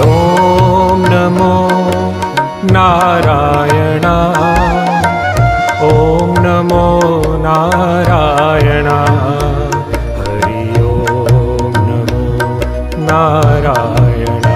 ॐ नमो नारायणं। नमो नारायण। हरि ॐ नमो नारायण।